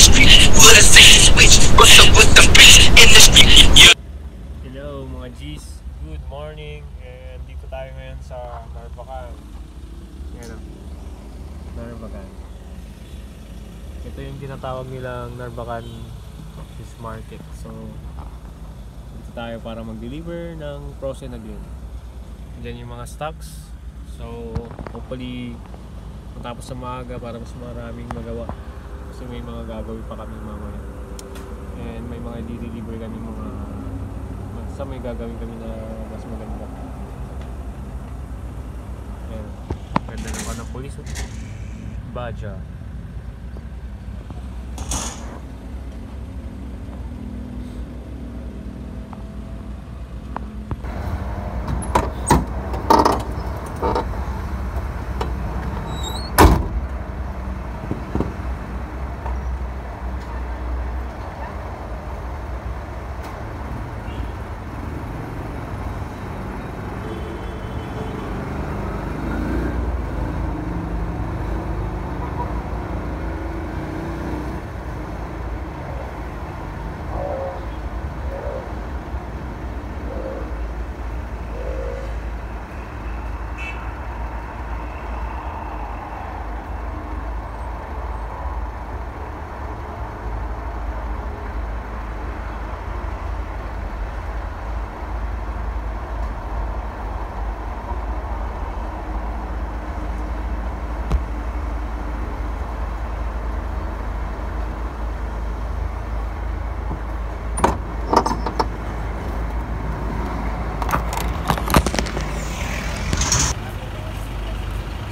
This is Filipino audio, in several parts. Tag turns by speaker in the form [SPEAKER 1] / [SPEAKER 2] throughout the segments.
[SPEAKER 1] street. Would I say switch? What's up with the street? Yeah.
[SPEAKER 2] Hello mga G's, good morning and dito tayo ngayon sa Narvacan. Ngayon Narvacan. Ito yung tinatawag nilang Narvacan Fish Market. So, dito tayo para mag-deliver ng frozen na green. Diyan yung mga stocks. So, hopefully matapos sa maaga para mas maraming magawa. Kasi may mga gagawin pa kami mamaya. And may mga i-deliver kami mga basta may gagawin kami na mas maganda. Ayan. Ganda naman ng polis. oh. Baja.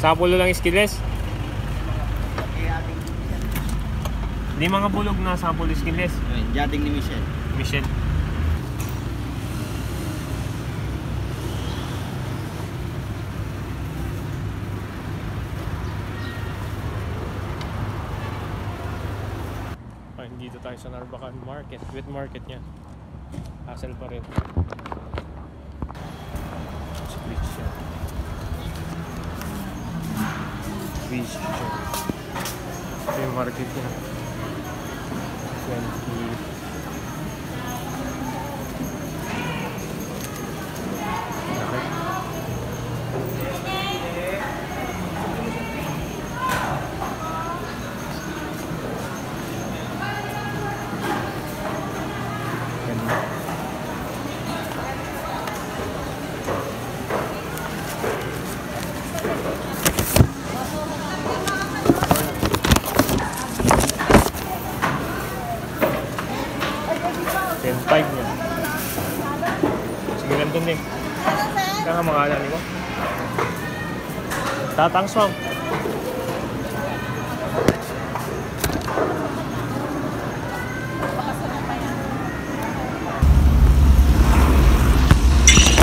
[SPEAKER 2] Sampulo lang skillless. Hindi mga bulog na sample skillless.
[SPEAKER 3] Ayun, Jating ni Michelle.
[SPEAKER 2] Michelle. Ay, dito tayo sa Narbacan Market. Wet market niya. Hassle pa rin. Siya. Switch siya. Ito yung market niya. 20 Kaya nga mga alali mo. Tatang swam.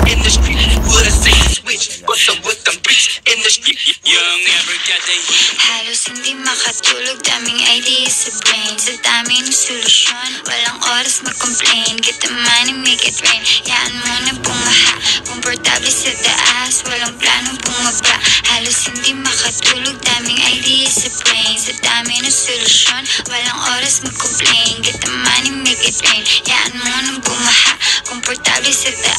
[SPEAKER 1] In the street. Would I say switch? What's up with them bricks in the street? Young ever got the heat.
[SPEAKER 4] Halos hindi makatulog, daming ideas sa brain. Sa dami ng solusyon, walang oras mag-complain. Get the money, make it rain, yaan mo na bumaha. Komportable sa taas, walang planong bumaba. Halos hindi makatulog, daming ideas sa brain. Sa dami ng solusyon, walang oras mag-complain. Get the money, make it rain, yaan mo na bumaha. Komportable sa taas,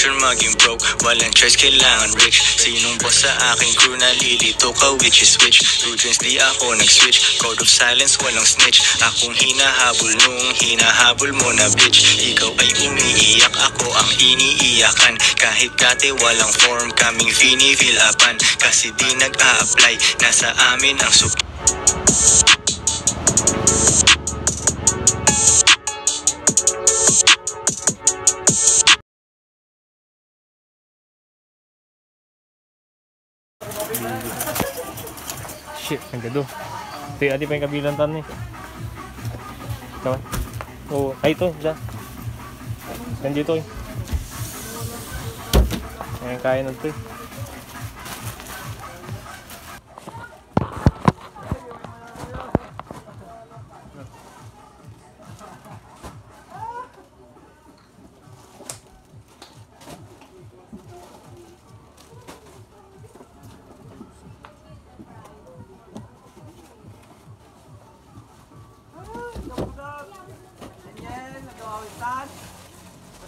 [SPEAKER 5] Option maging broke, walang choice, kailangan rich. Sinong boss sa aking crew na lilito ka, which is which? Two drinks, di ako nag-switch. Code of silence, walang snitch. Akong hinahabol nung hinahabol mo na bitch. Ikaw ay umiiyak, ako ang iniiyakan. Kahit dati walang form, kaming fini-fill-upan Kasi di nag-a-apply, nasa amin ang sup
[SPEAKER 2] Shit, ang gado. Ito yung adi pa yung kabilang tan eh. Ito. Oo, ay ito, dyan. Nandito eh. Ayan, kaya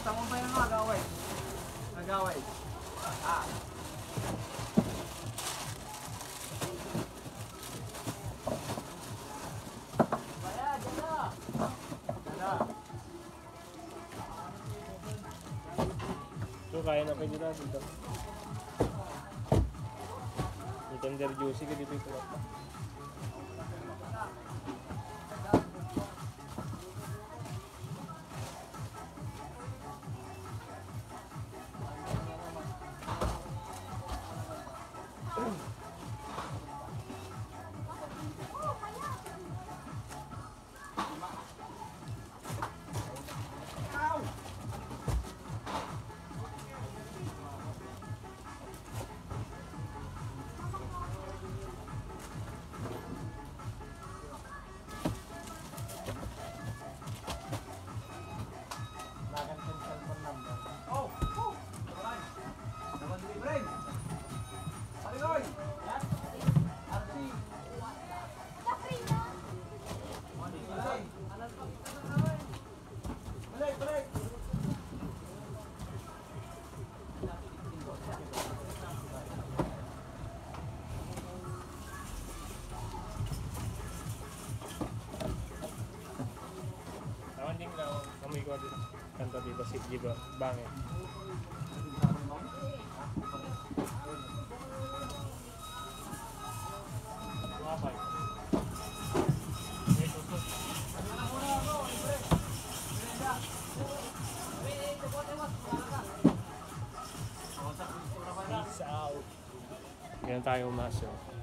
[SPEAKER 2] na ito eh.
[SPEAKER 3] Tama ba yung nagaway? Nagaway. Ah.
[SPEAKER 2] So, kaya na pwede na dito. Yung tender juicy ka dito ito. akan tadi gosip juga ya tayo. Ya.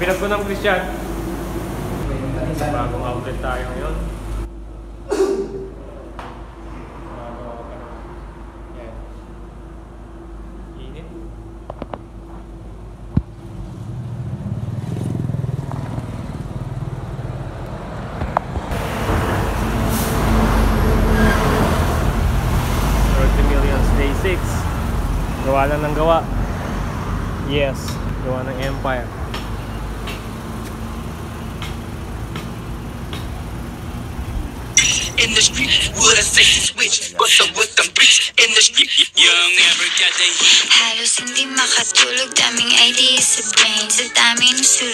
[SPEAKER 2] Pinag ko ng Christian. Bagong outlet tayo ngayon. Bago ako pa naman. Yan. Init. Road to Millions Day 6. Gawa lang ng gawa. Yes, gawa ng Empire.
[SPEAKER 1] In the street, would I say switch? Up with them bricks in the street? Young ever got the heat.
[SPEAKER 4] Halos hindi makatulog Daming ideas sa brain Sa dami ng solusyon